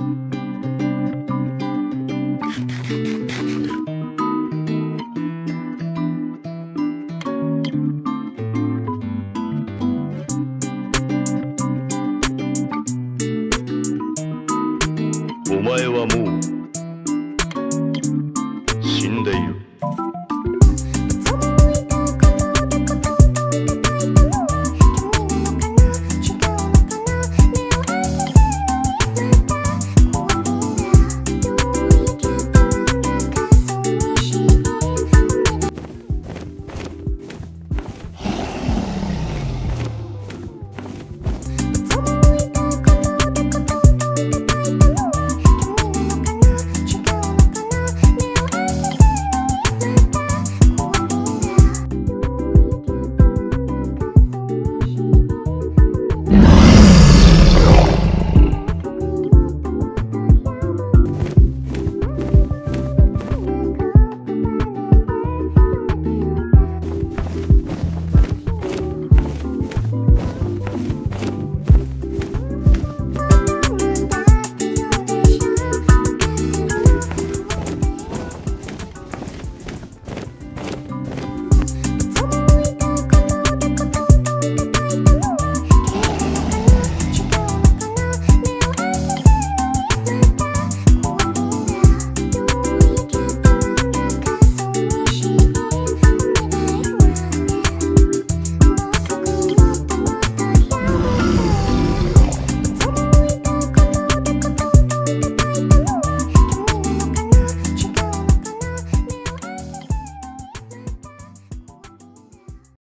お前はもう死んでいる。